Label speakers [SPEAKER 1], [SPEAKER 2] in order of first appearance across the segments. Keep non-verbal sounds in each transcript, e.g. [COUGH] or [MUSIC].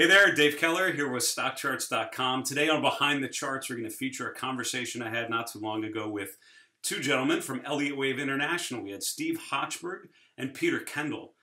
[SPEAKER 1] Hey there, Dave Keller here with StockCharts.com. Today on Behind the Charts, we're going to feature a conversation I had not too long ago with two gentlemen from Elliott Wave International. We had Steve Hochberg and Peter Kendall.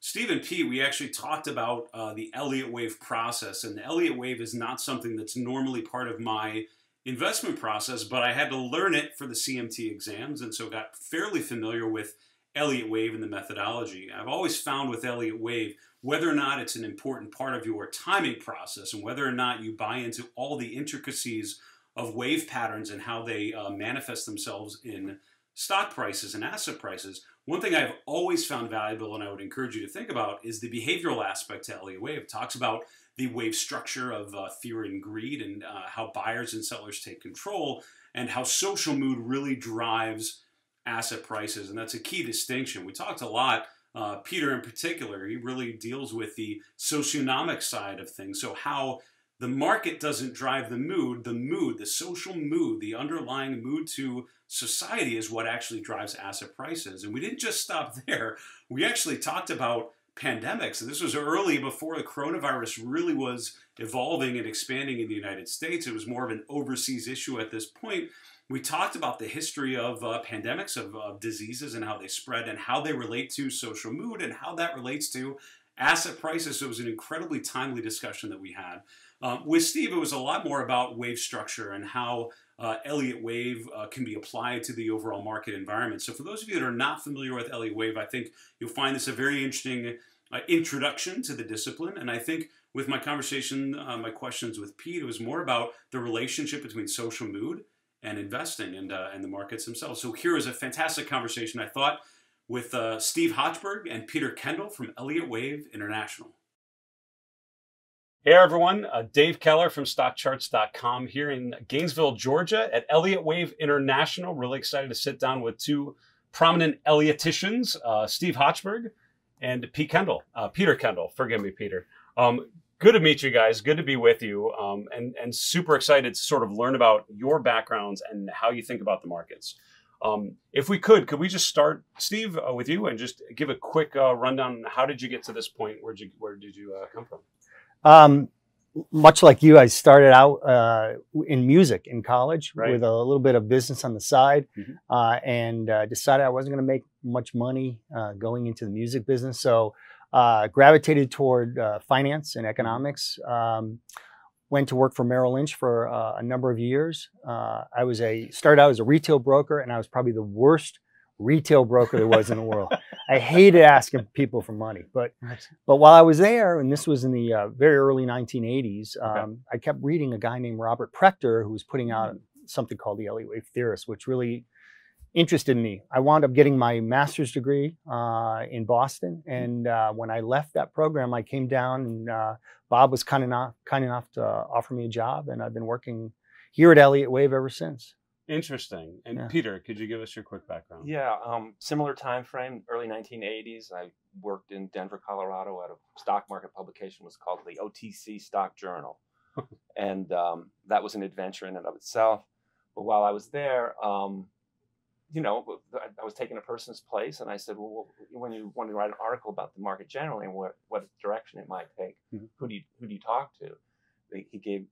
[SPEAKER 1] Steve and Pete, we actually talked about uh, the Elliott Wave process, and the Elliott Wave is not something that's normally part of my investment process, but I had to learn it for the CMT exams, and so got fairly familiar with Elliott Wave and the methodology. I've always found with Elliott Wave, whether or not it's an important part of your timing process and whether or not you buy into all the intricacies of wave patterns and how they uh, manifest themselves in stock prices and asset prices, one thing I've always found valuable and I would encourage you to think about is the behavioral aspect to Elliott Wave. It talks about the wave structure of uh, fear and greed and uh, how buyers and sellers take control and how social mood really drives asset prices, and that's a key distinction. We talked a lot. Uh, Peter, in particular, he really deals with the socioeconomic side of things. So, how the market doesn't drive the mood, the mood, the social mood, the underlying mood to society is what actually drives asset prices. And we didn't just stop [LAUGHS] there. We actually talked about pandemics. And this was early before the coronavirus really was evolving and expanding in the United States. It was more of an overseas issue at this point. We talked about the history of uh, pandemics, of, of diseases, and how they spread, and how they relate to social mood, and how that relates to asset prices. So it was an incredibly timely discussion that we had. Um, with Steve, it was a lot more about wave structure and how uh, Elliott Wave uh, can be applied to the overall market environment. So for those of you that are not familiar with Elliott Wave, I think you'll find this a very interesting uh, introduction to the discipline. And I think with my conversation, uh, my questions with Pete, it was more about the relationship between social mood and investing and, uh, and the markets themselves. So here is a fantastic conversation, I thought, with uh, Steve Hochberg and Peter Kendall from Elliott Wave International. Hey everyone, uh, Dave Keller from StockCharts.com here in Gainesville, Georgia at Elliott Wave International. Really excited to sit down with two prominent Elliottians, uh, Steve Hochberg and Pete Kendall, uh, Peter Kendall. Forgive me, Peter. Um, good to meet you guys. Good to be with you, um, and and super excited to sort of learn about your backgrounds and how you think about the markets. Um, if we could, could we just start, Steve, uh, with you, and just give a quick uh, rundown? How did you get to this point? Where did you Where did you uh, come from?
[SPEAKER 2] Um, much like you, I started out uh, in music in college right. with a little bit of business on the side, mm-hmm. uh, and uh, decided I wasn't going to make much money uh, going into the music business. So uh, gravitated toward uh, finance and economics. Um, went to work for Merrill Lynch for uh, a number of years. Uh, I was a started out as a retail broker, and I was probably the worst retail broker there was in the world. [LAUGHS] I hated asking people for money, but but while I was there, and this was in the uh, very early 1980s, um, okay. I kept reading a guy named Robert Prechter who was putting out mm-hmm. something called the Elliott Wave Theorist, which really interested in me. I wound up getting my master's degree uh, in Boston, and uh, when I left that program, I came down, and uh, Bob was kind enough kind enough to offer me a job, and I've been working here at Elliott Wave ever since.
[SPEAKER 1] Interesting. And yeah. Peter, could you give us your quick background?
[SPEAKER 3] Yeah, um, similar time frame, early 1980s. I worked in Denver, Colorado, at a stock market publication was called the OTC Stock Journal, [LAUGHS] and um, that was an adventure in and of itself. But while I was there, um, you know, I was taking a person's place, and I said, "Well, when you want to write an article about the market generally and what what direction it might take, mm-hmm. who do you who do you talk to?" They, he gave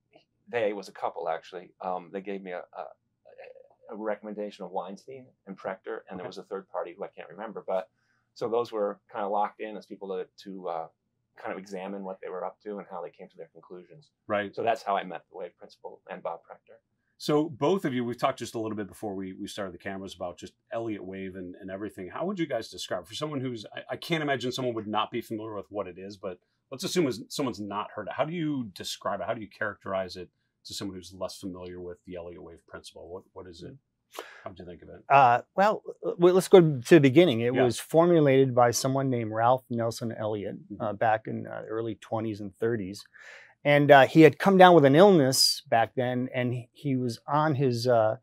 [SPEAKER 3] they was a couple actually. Um, they gave me a, a, a, recommendation of Weinstein and Prechter, and okay. there was a third party who I can't remember. But so those were kind of locked in as people to, to uh, kind of examine what they were up to and how they came to their conclusions.
[SPEAKER 1] Right.
[SPEAKER 3] So that's how I met the Wave Principle and Bob Prechter.
[SPEAKER 1] So both of you, we've talked just a little bit before we, we started the cameras about just Elliott Wave and, and everything. How would you guys describe for someone who's I, I can't imagine someone would not be familiar with what it is, but let's assume someone's not heard it. How do you describe it? How do you characterize it to someone who's less familiar with the Elliott Wave principle? What what is it? How do you think of it?
[SPEAKER 2] Uh, well, let's go to the beginning. It yeah. was formulated by someone named Ralph Nelson Elliott mm-hmm. uh, back in uh, the early 20s and 30s. And uh, he had come down with an illness back then, and he was on his, uh,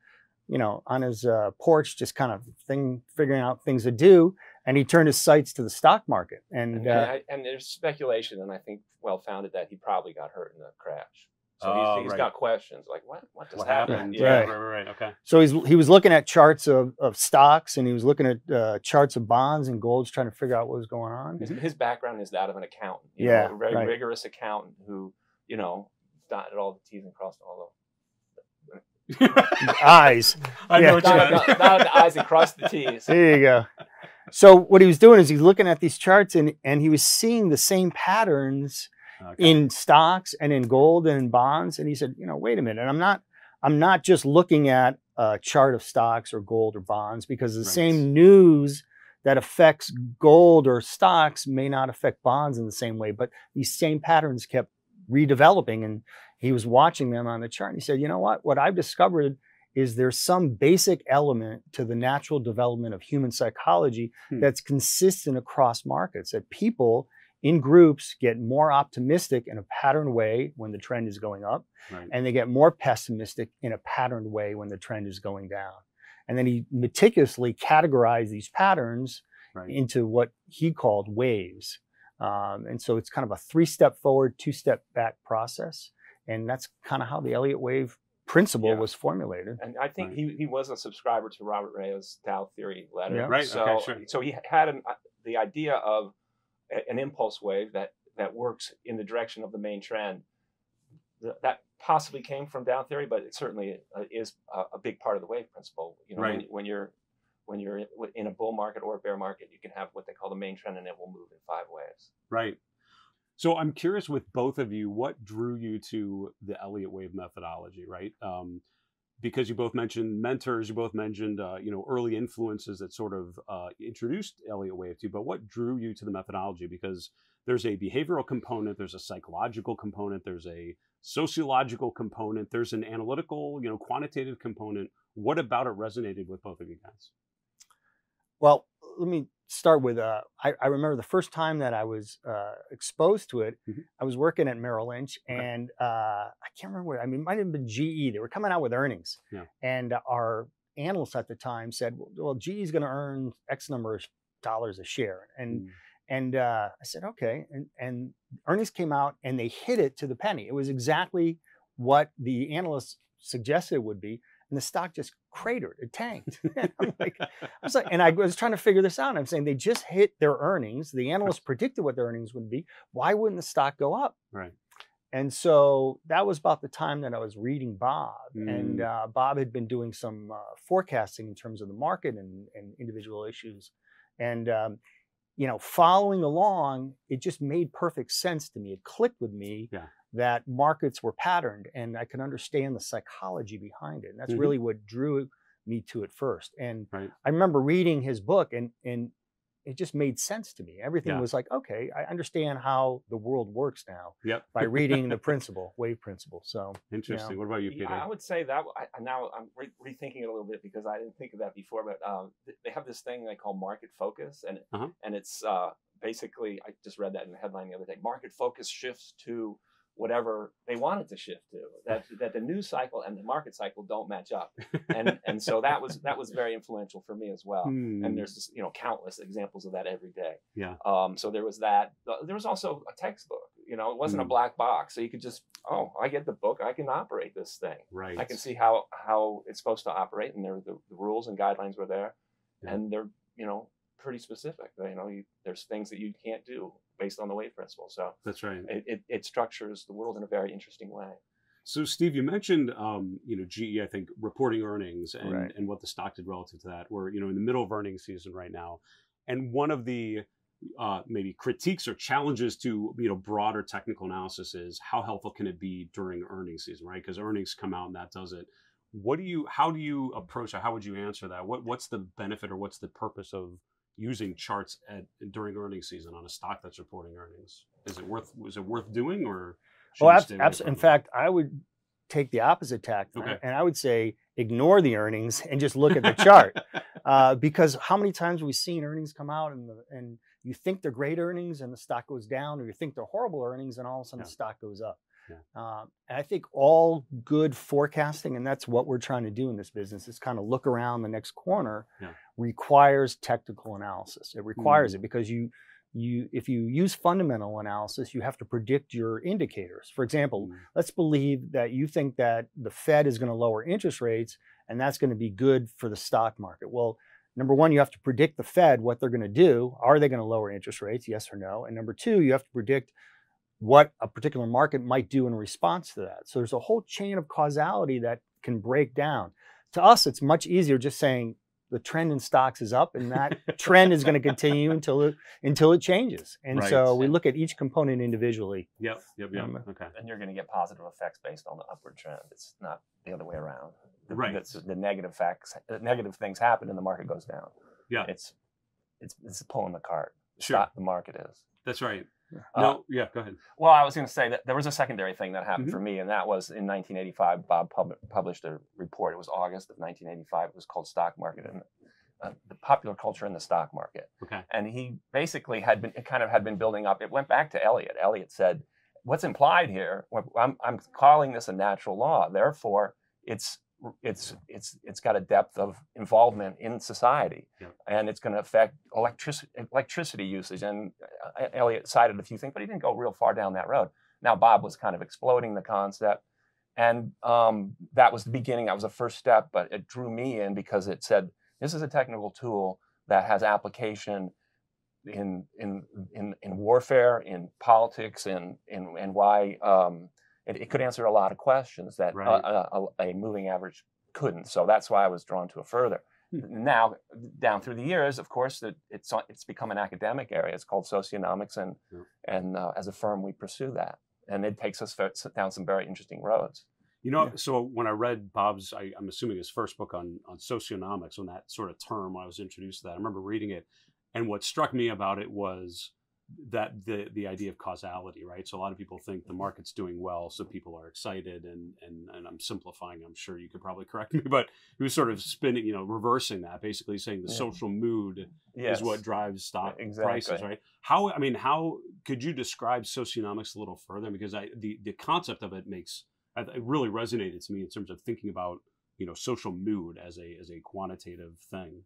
[SPEAKER 2] you know, on his uh, porch, just kind of thing, figuring out things to do. And he turned his sights to the stock market. And
[SPEAKER 3] and, uh, and there's speculation, and I think well founded, that he probably got hurt in the crash. So
[SPEAKER 1] Oh,
[SPEAKER 3] he's, he's
[SPEAKER 1] right.
[SPEAKER 3] got questions like, what, what just
[SPEAKER 1] What
[SPEAKER 3] happened?
[SPEAKER 1] happened?
[SPEAKER 3] Yeah.
[SPEAKER 1] Right, right, right. Okay.
[SPEAKER 2] So he's he was looking at charts of, of stocks and he was looking at uh, charts of bonds and golds, trying to figure out what was going on.
[SPEAKER 3] His, his background is that of an accountant. you
[SPEAKER 2] Yeah,
[SPEAKER 3] know, a very
[SPEAKER 2] right.
[SPEAKER 3] rigorous accountant who, you know, dotted all the T's and crossed all the [LAUGHS]
[SPEAKER 2] Eyes.
[SPEAKER 1] I
[SPEAKER 2] Yeah.
[SPEAKER 1] know what
[SPEAKER 3] the
[SPEAKER 1] you
[SPEAKER 3] dotted,
[SPEAKER 1] meant.
[SPEAKER 3] dotted- dotted the I's and crossed the T's.
[SPEAKER 2] There you go. So what he was doing is he's looking at these charts and and he was seeing the same patterns
[SPEAKER 1] Okay.
[SPEAKER 2] in stocks and in gold and in bonds. And he said, you know, wait a minute, I'm not I'm not just looking at a chart of stocks or gold or bonds because the
[SPEAKER 1] Right.
[SPEAKER 2] same news that affects gold or stocks may not affect bonds in the same way. But these same patterns kept redeveloping and he was watching them on the chart. And he said, you know what? What I've discovered is there's some basic element to the natural development of human psychology
[SPEAKER 1] Hmm.
[SPEAKER 2] that's consistent across markets that people in groups get more optimistic in a patterned way when the trend is going up
[SPEAKER 1] Right.
[SPEAKER 2] and they get more pessimistic in a patterned way when the trend is going down and then he meticulously categorized these patterns
[SPEAKER 1] Right.
[SPEAKER 2] into what he called waves um, and so it's kind of a three step forward two step back process and that's kind of how the elliott wave principle
[SPEAKER 3] Yeah.
[SPEAKER 2] was formulated
[SPEAKER 3] And I think
[SPEAKER 1] Right.
[SPEAKER 3] he, he was a subscriber to Robert Rhea's Dow theory letter.
[SPEAKER 2] Yeah.
[SPEAKER 1] Right,
[SPEAKER 3] So,
[SPEAKER 1] okay, sure.
[SPEAKER 3] so he had an, uh, the idea of a- an impulse wave that, that works in the direction of the main trend. Th- That possibly came from Dow theory, but it certainly uh, is a, a big part of the wave principle. You know, when,
[SPEAKER 1] Right.
[SPEAKER 3] when you're when you're in a bull market or a bear market, you can have what they call the main trend, and it will move in five waves.
[SPEAKER 1] Right. So I'm curious with both of you, what drew you to the Elliott Wave methodology, right? Um, because you both mentioned mentors, you both mentioned uh, you know early influences that sort of uh, introduced Elliott Wave to you. But what drew you to the methodology? Because there's a behavioral component, there's a psychological component, there's a sociological component, there's an analytical, you know, quantitative component. What about it resonated with both of you guys?
[SPEAKER 2] Well, let me start with uh, I, I remember the first time that I was uh, exposed to it.
[SPEAKER 1] Mhm.
[SPEAKER 2] I was working at Merrill Lynch, and uh, I can't remember. What, I mean, it might have been GE. They were coming out with earnings,
[SPEAKER 1] Yeah.
[SPEAKER 2] and our analyst at the time said, "Well, well GE is going to earn X number of dollars a share," and
[SPEAKER 1] Mm.
[SPEAKER 2] and uh, I said, "Okay." And and earnings came out, and they hit it to the penny. It was exactly what the analyst suggested it would be, and the stock just cratered. It tanked. And [LAUGHS] [LAUGHS] I'm like, I was like, and I was trying to figure this out. I'm saying they just hit their earnings. The analysts predicted what their earnings would be. Why wouldn't the stock go up?
[SPEAKER 1] right.
[SPEAKER 2] And so that was about the time that I was reading Bob, and
[SPEAKER 1] Mm.
[SPEAKER 2] uh, Bob had been doing some uh, forecasting in terms of the market and, and individual issues, and um, you know, following along, it just made perfect sense to me. It clicked with me
[SPEAKER 1] Yeah.
[SPEAKER 2] That markets were patterned, and I could understand the psychology behind it. And that's
[SPEAKER 1] Mhm.
[SPEAKER 2] really what drew me to it first. And
[SPEAKER 1] Right.
[SPEAKER 2] I remember reading his book, and and it just made sense to me. Everything
[SPEAKER 1] Yeah.
[SPEAKER 2] was like, okay, I understand how the world works now
[SPEAKER 1] Yep.
[SPEAKER 2] by reading the [LAUGHS] principle, wave principle. So
[SPEAKER 1] Interesting. What about you, Peter?
[SPEAKER 3] I would say that I, I- now I'm re- rethinking it a little bit because I didn't think of that before. But um, they have this thing they call market focus, and
[SPEAKER 1] Uh-huh.
[SPEAKER 3] and it's uh, basically I just read that in the headline the other day. Market focus shifts to whatever they want it to shift to. That [LAUGHS] that the news cycle and the market cycle don't match up, [LAUGHS] and and so that was that was very influential for me as well.
[SPEAKER 1] Hmm.
[SPEAKER 3] And there's just, you know countless examples of that every day.
[SPEAKER 1] Yeah.
[SPEAKER 3] Um, so there was that. Uh, There was also a textbook. You know, it wasn't a
[SPEAKER 1] Mm.
[SPEAKER 3] black box, so you could just oh, I get the book, I can operate this thing.
[SPEAKER 1] right.
[SPEAKER 3] I can see how how it's supposed to operate, and there the, the rules and guidelines were there,
[SPEAKER 1] Yeah.
[SPEAKER 3] and they're you know pretty specific. You know, you, there's things that you can't do based on the wave principle. So
[SPEAKER 1] That's right.
[SPEAKER 3] it, it, it structures the world in a very interesting way.
[SPEAKER 1] So, Steve, you mentioned, um, you know, GE, I think, reporting earnings and,
[SPEAKER 2] Right.
[SPEAKER 1] and what the stock did relative to that. We're, you know, in the middle of earnings season right now. And one of the uh, maybe critiques or challenges to, you know, broader technical analysis is how helpful can it be during earnings season, right? Because earnings come out and that does it. What do you, how do you approach that? How would you answer that? What, what's the benefit or what's the purpose of using charts at, during earnings season on a stock that's reporting earnings? Is it worth, is it worth doing or?
[SPEAKER 2] Oh,
[SPEAKER 1] you
[SPEAKER 2] abs- in fact, I would take the opposite tack,
[SPEAKER 1] Okay.
[SPEAKER 2] and I would say ignore the earnings and just look at the chart. [LAUGHS] Uh, because how many times we've we seen earnings come out and the, and you think they're great earnings and the stock goes down, or you think they're horrible earnings and all of a sudden
[SPEAKER 1] Yeah.
[SPEAKER 2] the stock goes up. Um, and I think all good forecasting, and that's what we're trying to do in this business, is kind of look around the next corner,
[SPEAKER 1] Yeah.
[SPEAKER 2] requires technical analysis. It
[SPEAKER 1] Mm.
[SPEAKER 2] requires it because you you if you use fundamental analysis, you have to predict your indicators. For example, mm. let's believe that you think that the Fed is going to lower interest rates and that's going to be good for the stock market. Well, number one, you have to predict the Fed what they're going to do. Are they going to lower interest rates? Yes or no? And number two, you have to predict what a particular market might do in response to that. So there's a whole chain of causality that can break down. To us, it's much easier just saying the trend in stocks is up and that trend is going to continue [LAUGHS] until it until it changes. And right. so we look at each component individually.
[SPEAKER 1] Yep yep yep. Um,
[SPEAKER 3] okay. And you're going to get positive effects based on the upward trend. It's not the other way around. The,
[SPEAKER 1] right.
[SPEAKER 3] the negative facts the negative things happen and the market goes down.
[SPEAKER 1] Yeah.
[SPEAKER 3] It's it's it's pulling the cart.
[SPEAKER 1] Sure.
[SPEAKER 3] not the market is.
[SPEAKER 1] That's right uh, no, yeah, go ahead.
[SPEAKER 3] Well, I was going to say that there was a secondary thing that happened mm-hmm. for me, and that was in 1985. Bob pub- published a report. It was August of 1985. It was called Stock Market and uh, the popular culture in the stock market.
[SPEAKER 1] Okay.
[SPEAKER 3] And he basically had been kind of had been building up. It went back to Elliott. Elliott said, "What's implied here? I'm I'm calling this a natural law. Therefore, it's it's it's it's got a depth of involvement in society,
[SPEAKER 1] yeah.
[SPEAKER 3] and it's going to affect electricity electricity usage. And Elliott cited a few things, but he didn't go real far down that road. Now Bob was kind of exploding the concept, and um, that was the beginning. That was the first step, but it drew me in because it said this is a technical tool that has application in in in, in warfare, in politics, and in, and why. Um, it, it, could answer a lot of questions that right. a, a, a, moving average couldn't. So that's why I was drawn to it further. [LAUGHS] Now, down through the years, of course, it, it's it's become an academic area. It's called socionomics, and yeah. and uh, as a firm, we pursue that, and it takes us down some very interesting roads.
[SPEAKER 1] You know, yeah. so when I read Bob's, I, am assuming his first book on on socionomics, on that sort of term, I was introduced to that. I remember reading it, and what struck me about it was that the the idea of causality, right? So a lot of people think the mm-hmm. market's doing well, so people are excited, and and and I'm simplifying. I'm sure you could probably correct [LAUGHS] me, but he was sort of spinning, you know, reversing that, basically saying the yeah. social mood yes. is what drives stock exactly. prices, right? How I mean, how could you describe socionomics a little further? Because I the the concept of it makes it really resonated to me in terms of thinking about you know social mood as a as a quantitative thing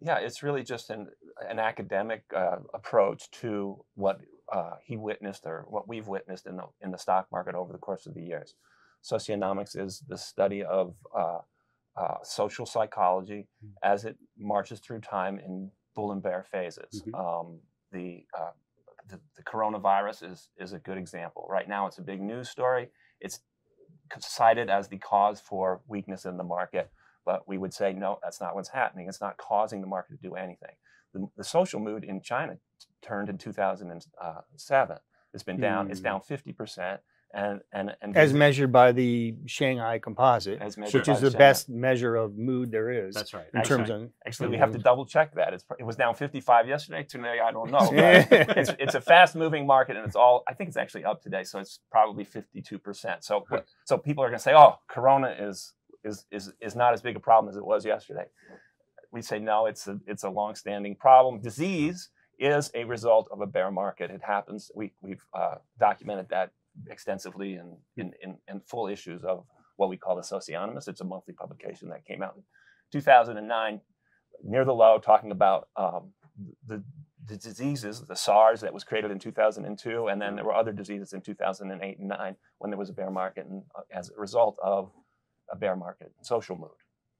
[SPEAKER 3] yeah, it's really just an an academic uh, approach to what uh, he witnessed or what we've witnessed in the in the stock market over the course of the years. Socionomics is the study of uh, uh social psychology mm-hmm. as it marches through time in bull and bear phases. Mm-hmm. Um, the, uh, the the coronavirus is is a good example. Right now, it's a big news story. It's cited as the cause for weakness in the market but we would say, no, that's not what's happening. It's not causing the market to do anything. The, the social mood in China turned in 2007. It's been down. Mm. It's down 50%. And, and, and
[SPEAKER 2] as measured by the Shanghai Composite, which is the, the best measure of mood there is.
[SPEAKER 1] That's right.
[SPEAKER 2] In
[SPEAKER 3] actually,
[SPEAKER 2] terms of
[SPEAKER 3] actually, we have to double check that. It's, it was down 55 yesterday. Today, I don't know. [LAUGHS] it's, it's a fast moving market, and it's all. I think it's actually up today, so it's probably 52 percent. So, so people are going to say, "Oh, Corona is is, is, is not as big a problem as it was yesterday. We say no, it's a, it's a long-standing problem. Disease is a result of a bear market. It happens. We, we've uh, documented that extensively in, in, in, in, full issues of what we call the Socionomist. It's a monthly publication that came out in 2009, near the low, talking about um, the, the diseases, the SARS that was created in 2002, and then there were other diseases in 2008 and 9 when there was a bear market, and uh, as a result of a bear market, social mood.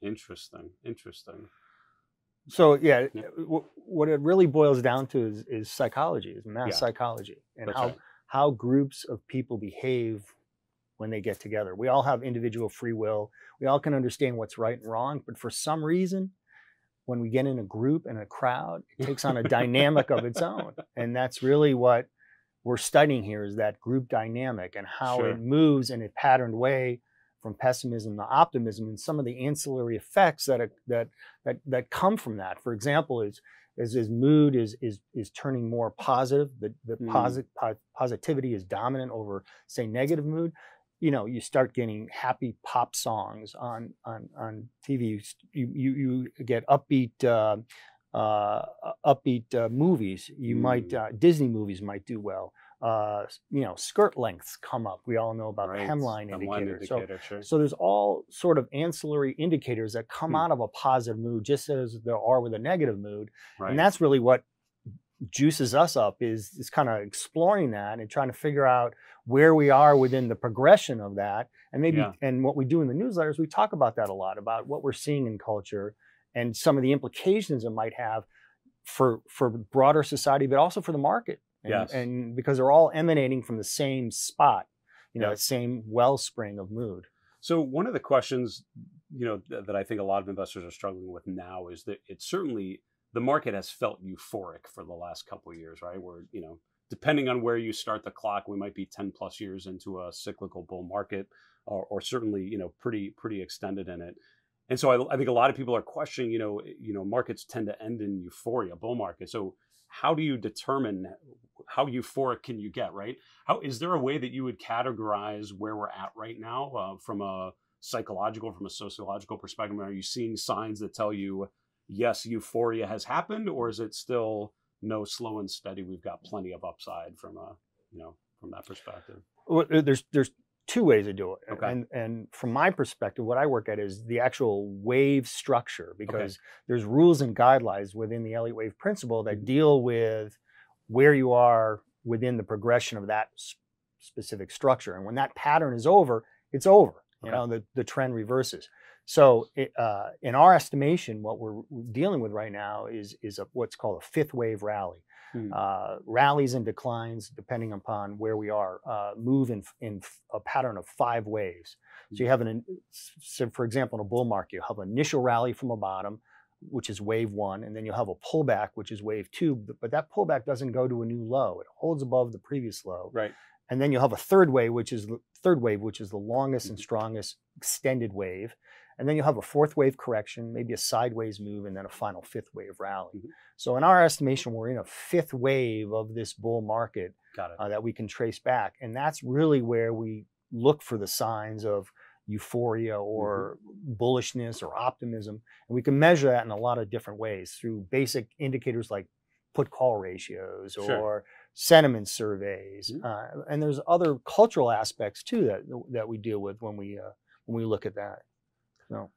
[SPEAKER 1] Interesting. Interesting.
[SPEAKER 2] So yeah, yeah. W- what it really boils down to is, is psychology, is mass yeah. psychology, and That's how right. how groups of people behave when they get together. We all have individual free will. We all can understand what's right and wrong, but for some reason, when we get in a group and a crowd, it takes on a dynamic of its own, [LAUGHS] and that's really what we're studying here: is that group dynamic and how sure. it moves in a patterned way from pessimism to optimism and some of the ancillary effects that are, that that that come from that. For example, is as his mood is is is turning more positive, the the mm. posit, po- positivity is dominant over say negative mood. You know, you start getting happy pop songs on on on TV. You you, you get upbeat. Uh, uh, upbeat uh, movies, you mm. might uh, Disney movies might do well uh, you know, skirt lengths come up. We all know about right. the hemline indicator.
[SPEAKER 1] indicator so, sure.
[SPEAKER 2] so there's all sort of ancillary indicators that come hmm. out of a positive mood, just as there are with a negative mood. Right. And that's really what juices us up is is kind of exploring that and trying to figure out where we are within the progression of that and maybe yeah. and what we do in the newsletters we talk about that a lot about what we're seeing in culture and some of the implications it might have for for broader society but also for the market and,
[SPEAKER 1] yes.
[SPEAKER 2] and because they're all emanating from the same spot you know yes. same wellspring of mood
[SPEAKER 1] so one of the questions you know th- that i think a lot of investors are struggling with now is that it's certainly the market has felt euphoric for the last couple of years right where you know depending on where you start the clock, we might be 10 plus years into a cyclical bull market or, or certainly, you know, pretty, pretty extended in it. And so I, I, think a lot of people are questioning, you know, you know, markets tend to end in euphoria, bull market. So how do you determine how euphoric can you get, right? How is there a way that you would categorize where we're at right now uh, from a psychological, from a sociological perspective? Are you seeing signs that tell you, yes, euphoria has happened, or is it still no slow and steady. We've got plenty of upside from a you know from that perspective.
[SPEAKER 2] Well, there's there's two ways to do it.
[SPEAKER 1] Okay.
[SPEAKER 2] And and from my perspective, what I work at is the actual wave structure because okay. there's rules and guidelines within the Elliott wave principle that mm-hmm. deal with where you are within the progression of that specific structure. And when that pattern is over, it's over. You okay. know, the, the trend reverses. So, it, uh, in our estimation, what we're dealing with right now is is a, what's called a fifth wave rally. Hmm. Uh, rallies and declines, depending upon where we are, uh, move in in a pattern of five waves. Hmm. So you have an, so for example, in a bull market, you have an initial rally from a bottom, which is wave one, and then you'll have a pullback, which is wave two. But that pullback doesn't go to a new low; it holds above the previous low.
[SPEAKER 1] Right.
[SPEAKER 2] And then you'll have a third wave, which is the third wave, which is the longest mm-hmm. and strongest extended wave. And then you'll have a fourth wave correction, maybe a sideways move, and then a final fifth wave rally. Mm-hmm. So, in our estimation, we're in a fifth wave of this bull market uh, that we can trace back. And that's really where we look for the signs of euphoria or mm-hmm. bullishness or optimism. And we can measure that in a lot of different ways through basic indicators like put call ratios or
[SPEAKER 1] sure.
[SPEAKER 2] sentiment surveys. Mm-hmm. Uh, and there's other cultural aspects too that, that we deal with when we, uh, when we look at that. No.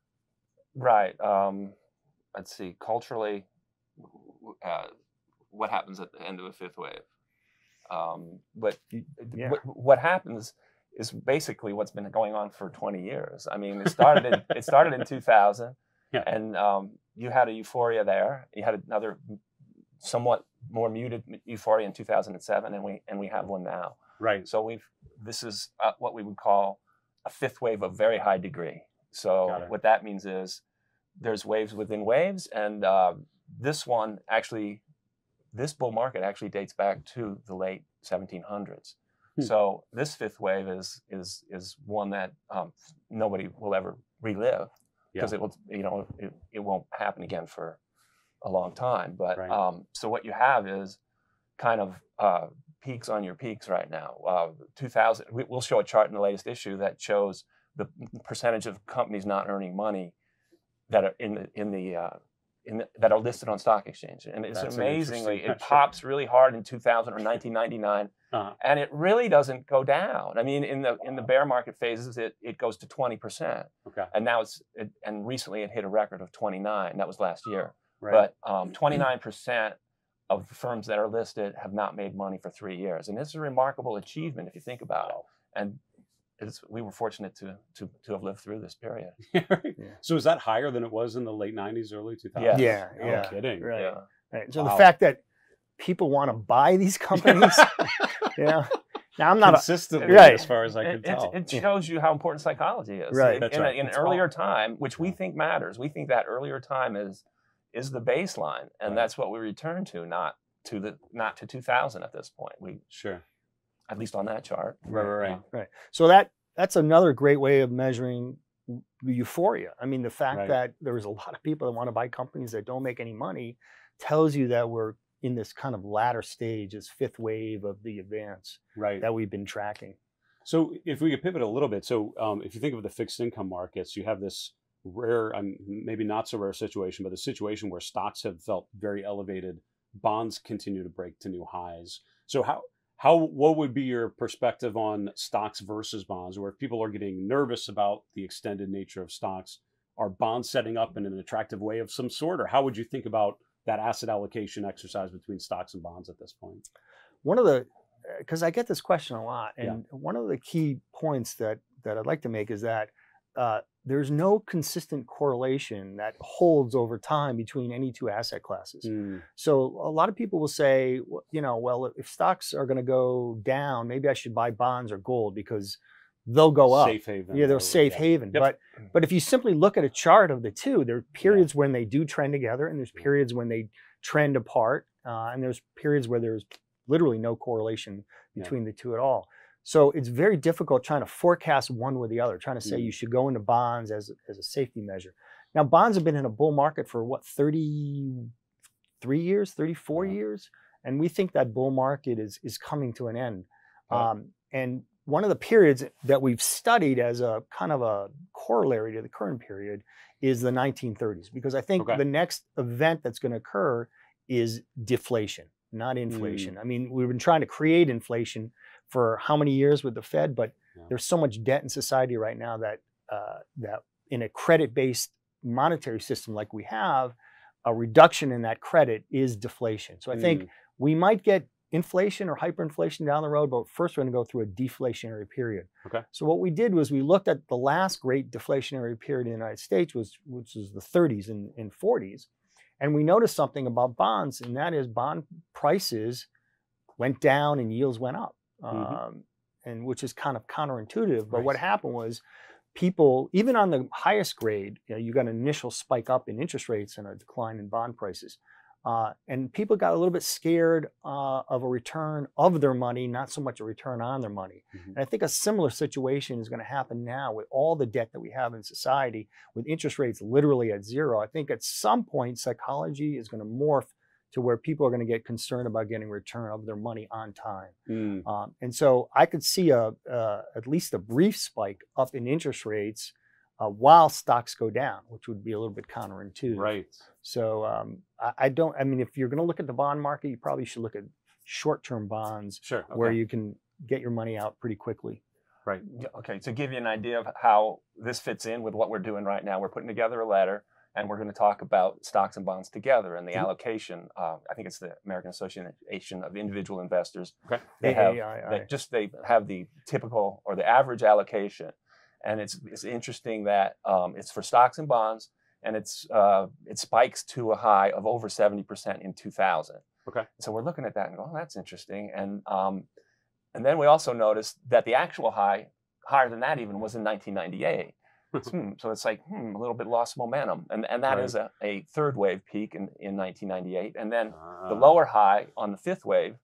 [SPEAKER 3] Right. Um, let's see. Culturally, uh, what happens at the end of a fifth wave? Um, but yeah. what, what happens is basically what's been going on for 20 years. I mean, it started in it started in [LAUGHS] 2000,
[SPEAKER 1] yeah.
[SPEAKER 3] and um, you had a euphoria there. You had another somewhat more muted euphoria in 2007, and we and we have one now.
[SPEAKER 1] Right.
[SPEAKER 3] So we've this is uh, what we would call a fifth wave of very high degree. So what that means is there's waves within waves, and uh, this one actually, this bull market actually dates back to the late 1700s. Hmm. So this fifth wave is is is one that um, nobody will ever relive because yeah. it will you know it, it won't happen again for a long time. But
[SPEAKER 1] right.
[SPEAKER 3] um, so what you have is kind of uh, peaks on your peaks right now. Uh, 2000, we, will show a chart in the latest issue that shows the percentage of companies not earning money that are in the in the, uh, the that are listed on stock exchange, and it's That's amazingly it pops really hard in 2000 or 1999, uh-huh. and it really doesn't go down. I mean, in the in the bear market phases, it it goes to 20 percent,
[SPEAKER 1] okay,
[SPEAKER 3] and now it's it, and recently it hit a record of 29. That was last year, [GASPS]
[SPEAKER 1] right.
[SPEAKER 3] but um, [CLEARS THROAT] 29 percent of firms that are listed have not made money for three years, and this is a remarkable achievement if you think about it. And it's, we were fortunate to, to, to have lived through this period. [LAUGHS]
[SPEAKER 1] yeah. So is that higher than it was in the late 90s, early 2000s?
[SPEAKER 2] Yeah, yeah.
[SPEAKER 1] No
[SPEAKER 2] yeah.
[SPEAKER 1] kidding.
[SPEAKER 2] Right. Yeah. right. So wow. the fact that people want to buy these [LAUGHS] companies, [LAUGHS] yeah. Now I'm not
[SPEAKER 1] consistently, a, right. as far as I can
[SPEAKER 3] it,
[SPEAKER 1] tell.
[SPEAKER 3] It, it, shows you how important psychology is.
[SPEAKER 2] Right.
[SPEAKER 3] In,
[SPEAKER 1] That's
[SPEAKER 3] in,
[SPEAKER 1] right.
[SPEAKER 3] in an earlier time, which we think matters, we think that earlier time is is the baseline, and right. that's what we return to, not to the not to 2000 at this point. We
[SPEAKER 1] sure
[SPEAKER 3] at least on that chart.
[SPEAKER 1] Right, right,
[SPEAKER 2] right. right. So that that's another great way of measuring euphoria. I mean, the fact right. that there's a lot of people that want to buy companies that don't make any money tells you that we're in this kind of latter stage, this fifth wave of the advance
[SPEAKER 1] right.
[SPEAKER 2] that we've been tracking.
[SPEAKER 1] So if we could pivot a little bit, so um, if you think of the fixed income markets, you have this rare, um, maybe not so rare situation, but the situation where stocks have felt very elevated, bonds continue to break to new highs. So how how what would be your perspective on stocks versus bonds or if people are getting nervous about the extended nature of stocks are bonds setting up in an attractive way of some sort or how would you think about that asset allocation exercise between stocks and bonds at this point?
[SPEAKER 2] One of the because uh, I get this question a lot, and yeah. one of the key points that that I'd like to make is that uh, there's no consistent correlation that holds over time between any two asset classes. Mm. So a lot of people will say, you know, well, if stocks are going to go down, maybe I should buy bonds or gold because they'll go up.
[SPEAKER 1] Safe haven.
[SPEAKER 2] Yeah, they're safe haven. Yep. But but if you simply look at a chart of the two, there are periods yeah. when they do trend together, and there's periods when they trend apart, uh, and there's periods where there's literally no correlation between yeah. the two at all. So it's very difficult trying to forecast one with the other, trying to say mm. you should go into bonds as, as a safety measure. Now, bonds have been in a bull market for what, 33 years, 34 yeah. years? And we think that bull market is, is coming to an end. Um, and one of the periods that we've studied as a kind of a corollary to the current period is the 1930s, because I think okay. the next event that's going to occur is deflation, not inflation. Mm. I mean, we've been trying to create inflation for how many years with the Fed, but yeah. there's so much debt in society right now that uh, that in a credit-based monetary system like we have, a reduction in that credit is deflation. So I mm. think we might get inflation or hyperinflation down the road, but first we're going to go through a deflationary period.
[SPEAKER 1] Okay.
[SPEAKER 2] So what we did was we looked at the last great deflationary period in the United States, was which was the 30s and, and 40s, and we noticed something about bonds, and that is bond prices went down and yields went up mm-hmm. um, and which is kind of counterintuitive. But right. what happened was people, even on the highest grade, you, know, you got an initial spike up in interest rates and a decline in bond prices. Uh, and people got a little bit scared uh, of a return of their money, not so much a return on their money. Mm-hmm. And I think a similar situation is going to happen now with all the debt that we have in society, with interest rates literally at zero. I think at some point, psychology is going to morph to where people are going to get concerned about getting return of their money on time. Mm. Um, and so I could see a uh, at least a brief spike up in interest rates uh, while stocks go down, which would be a little bit counterintuitive.
[SPEAKER 1] Right.
[SPEAKER 2] So um, I, I, don't. I mean, if you're going to look at the bond market, you probably should look at short-term bonds,
[SPEAKER 1] sure, okay.
[SPEAKER 2] where you can get your money out pretty quickly.
[SPEAKER 1] Right.
[SPEAKER 3] Okay. To give you an idea of how this fits in with what we're doing right now, we're putting together a letter and we're going to talk about stocks and bonds together and the mm-hmm. allocation. Uh, I think it's the American Association of Individual Investors.
[SPEAKER 1] Okay.
[SPEAKER 3] They have they just they have the typical or the average allocation, and it's it's interesting that um, it's for stocks and bonds, and it's uh, it spikes to a high of over seventy percent in two thousand.
[SPEAKER 1] Okay.
[SPEAKER 3] So we're looking at that and going, oh, that's interesting, and um, and then we also noticed that the actual high higher than that even was in 1998 hmm, so it's like hmm, a little bit lost momentum, and and that right. is a, a third wave peak in, in 1998, and then uh, the ah. lower high on the fifth wave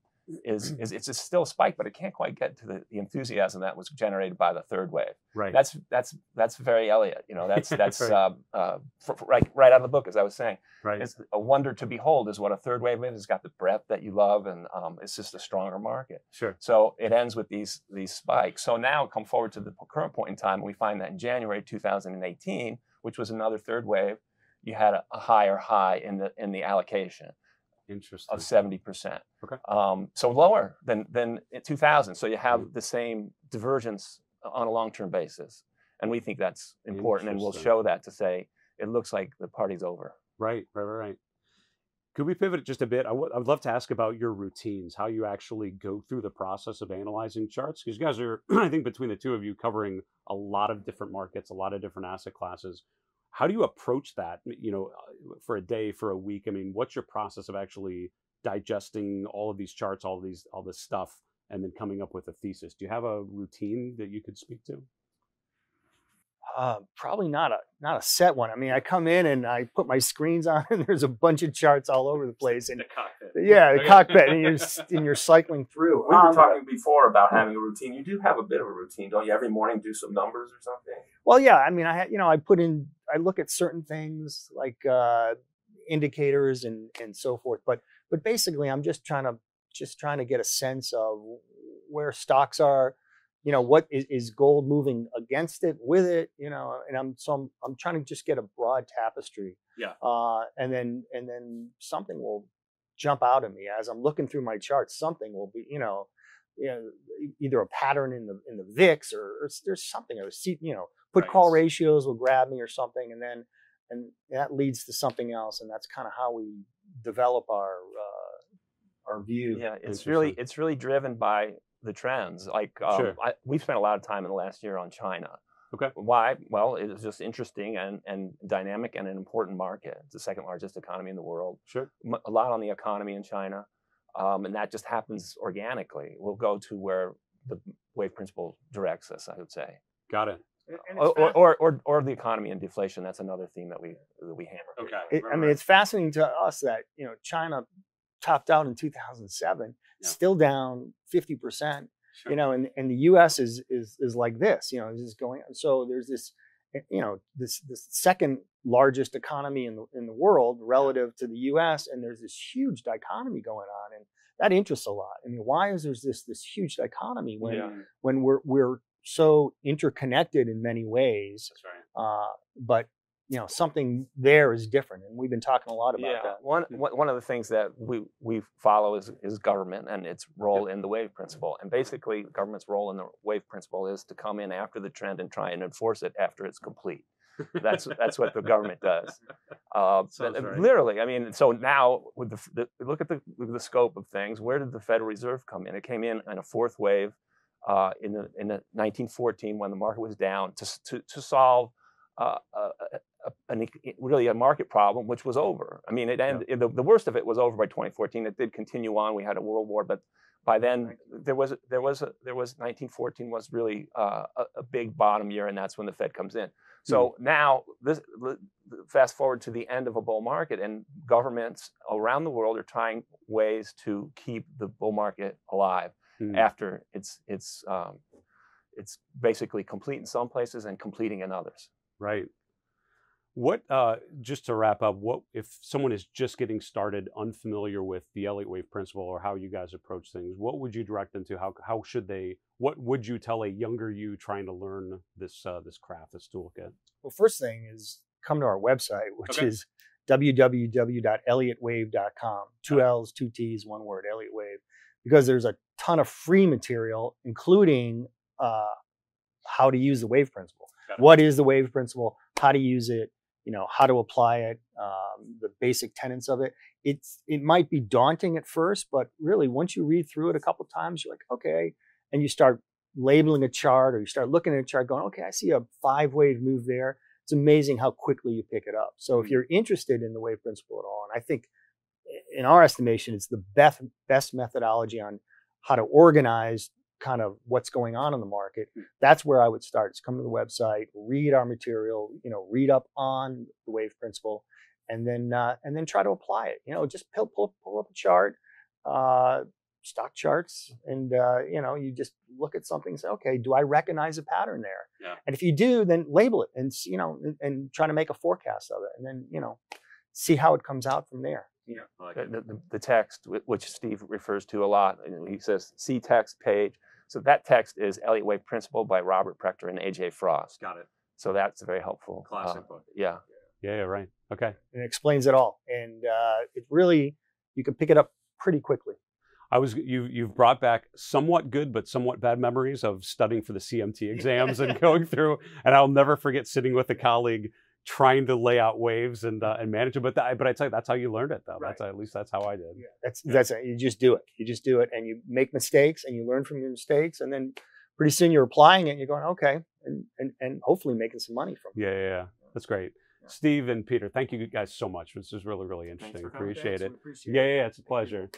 [SPEAKER 3] is [CLEARS THROAT] is it's a still spike, but it can't quite get to the, the enthusiasm that was generated by the third wave.
[SPEAKER 1] Right.
[SPEAKER 3] That's that's that's very Elliott. You know, [LAUGHS] that's that's right. uh, uh, for, for, right right out of the book, as I was saying.
[SPEAKER 1] Right.
[SPEAKER 3] It's a wonder to behold is what a third wave is. It's got the breadth that you love, and um, it's just a stronger market.
[SPEAKER 1] Sure.
[SPEAKER 3] So it ends with these these spikes. So now come forward to the current point in time, we find that in January 2018, which was another third wave, you had a, a higher high in the in the allocation.
[SPEAKER 1] Interesting.
[SPEAKER 3] Of 70%.
[SPEAKER 1] Okay.
[SPEAKER 3] Um, so lower than, than 2000. So you have mm. the same divergence on a long term basis. And we think that's important. And we'll show that to say it looks like the party's over.
[SPEAKER 1] Right, right, right. Could we pivot just a bit? I, w- I would love to ask about your routines, how you actually go through the process of analyzing charts. Because you guys are, [CLEARS THROAT] I think, between the two of you, covering a lot of different markets, a lot of different asset classes how do you approach that you know uh, for a day for a week? I mean what's your process of actually digesting all of these charts all of these all this stuff and then coming up with a thesis? Do you have a routine that you could speak to
[SPEAKER 2] uh, probably not a not a set one. I mean, I come in and I put my screens on, [LAUGHS] and there's a bunch of charts all over the place. And
[SPEAKER 3] the cockpit.
[SPEAKER 2] Yeah, the [LAUGHS] cockpit, and you're and you're cycling through.
[SPEAKER 3] We were um, talking before about having a routine. You do have a bit of a routine, don't you? Every morning, do some numbers or something.
[SPEAKER 2] Well, yeah. I mean, I you know I put in I look at certain things like uh, indicators and and so forth. But but basically, I'm just trying to just trying to get a sense of where stocks are you know what is, is gold moving against it with it you know and i'm so I'm, I'm trying to just get a broad tapestry
[SPEAKER 1] yeah
[SPEAKER 2] uh, and then and then something will jump out at me as i'm looking through my charts something will be you know you know either a pattern in the in the vix or, or there's something or see you know put right. call ratios will grab me or something and then and that leads to something else, and that's kind of how we develop our uh, our view.
[SPEAKER 3] Yeah, it's really it's really driven by the trends. Like um, sure. I, we've spent a lot of time in the last year on China.
[SPEAKER 1] Okay.
[SPEAKER 3] Why? Well, it's just interesting and, and dynamic and an important market. It's the second largest economy in the world.
[SPEAKER 1] Sure.
[SPEAKER 3] A lot on the economy in China. Um, and that just happens organically. We'll go to where the wave principle directs us, I would say.
[SPEAKER 1] Got it.
[SPEAKER 3] Or, or, or, or, the economy and deflation. That's another theme that we that we hammer.
[SPEAKER 1] Okay.
[SPEAKER 2] It, I mean, it's fascinating to us that you know China topped out in 2007, yeah. still down 50 percent. Sure. You know, and, and the U.S. is is is like this. You know, this is going. So there's this, eh, you know, this this second largest economy in the in the world relative to the U.S. and there's this huge dichotomy going on, and that interests a lot. I mean, why is there's this this huge dichotomy when yeah. when we're we're so interconnected in many ways.
[SPEAKER 1] That's right. Uh,
[SPEAKER 2] but you know something there is different and we've been talking a lot about
[SPEAKER 3] yeah.
[SPEAKER 2] that.
[SPEAKER 3] one one of the things that we we follow is is government and its role in the wave principle and basically government's role in the wave principle is to come in after the trend and try and enforce it after it's complete. That's that's what the government does. [LAUGHS] Uh, right. literally i mean so now with the, the look at the the scope of things where did the federal reserve come in? It came in in a fourth wave uh, in, the, in the 1914 when the market was down to, to, to solve uh, a, a, a, really a market problem, which was over. I mean, it ended, yeah. the, the, worst of it was over by 2014. It did continue on. We had a world war, but by then there was there was a, there was 1914 was really uh, a, a, big bottom year, and that's when the Fed comes in. So mm. now this fast forward to the end of a bull market, and governments around the world are trying ways to keep the bull market alive mm. after it's it's um, it's basically complete in some places and completing in others.
[SPEAKER 1] Right. What uh, just to wrap up, what if someone is just getting started, unfamiliar with the Elliott Wave principle or how you guys approach things? What would you direct them to? How how should they? What would you tell a younger you trying to learn this uh, this craft, this toolkit?
[SPEAKER 2] Well, first thing is come to our website, which okay. is www.elliottwave.com. Two L's, two T's, one word, Elliott Wave because there's a ton of free material, including uh, how to use the wave principle. What is the wave principle? How to use it? You know, how to apply it? Um, the basic tenets of it. It's it might be daunting at first, but really once you read through it a couple times, you're like, okay, and you start labeling a chart or you start looking at a chart, going, okay, I see a five wave move there. It's amazing how quickly you pick it up. So if mm-hmm. you're interested in the wave principle at all, and I think in our estimation, it's the best best methodology on how to organize kind of what's going on in the market. Hmm. That's where I would start. Is come to the website, read our material, you know, read up on the wave principle, and then uh, and then try to apply it. You know, just pull pull, pull up a chart, uh, stock charts, and uh, you know, you just look at something and say, okay, do I recognize a pattern there?
[SPEAKER 1] Yeah.
[SPEAKER 2] And if you do, then label it and you know, and, and try to make a forecast of it, and then you know, see how it comes out from there.
[SPEAKER 3] Yeah, like the, the, the, text, which Steve refers to a lot, and he says, see text page. So that text is Elliott Wave Principle by Robert Prechter and A.J. Frost.
[SPEAKER 1] Got it.
[SPEAKER 3] So that's a very helpful.
[SPEAKER 1] Classic uh, book.
[SPEAKER 3] Yeah.
[SPEAKER 1] yeah. Yeah, right. Okay.
[SPEAKER 2] And it explains it all. And uh, it really, you can pick it up pretty quickly.
[SPEAKER 1] I was you you've brought back somewhat good but somewhat bad memories of studying for the CMT exams and [LAUGHS] going through and I'll never forget sitting with a colleague trying to lay out waves and uh, and manage it. But that, but I tell you, that's how you learned it, though. Right. That's at least that's how I did.
[SPEAKER 2] Yeah, that's that's it. You just do it. You just do it, and you make mistakes, and you learn from your mistakes, and then pretty soon you're applying it. and You're going okay, and and and hopefully making some money from
[SPEAKER 1] it. Yeah, yeah, yeah. That's great. Yeah. Steve and Peter, thank you guys so much. This is really, really interesting. Appreciate it. Appreciate yeah, yeah, it's a pleasure.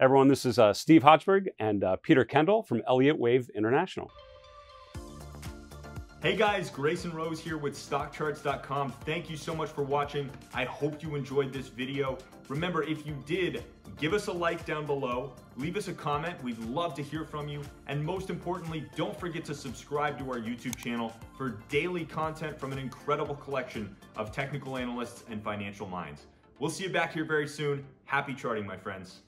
[SPEAKER 1] Everyone, this is uh, Steve Hochberg and uh, Peter Kendall from Elliott Wave International.
[SPEAKER 4] Hey guys, Grayson Rose here with StockCharts.com. Thank you so much for watching. I hope you enjoyed this video. Remember, if you did, give us a like down below, leave us a comment. We'd love to hear from you. And most importantly, don't forget to subscribe to our YouTube channel for daily content from an incredible collection of technical analysts and financial minds. We'll see you back here very soon. Happy charting, my friends.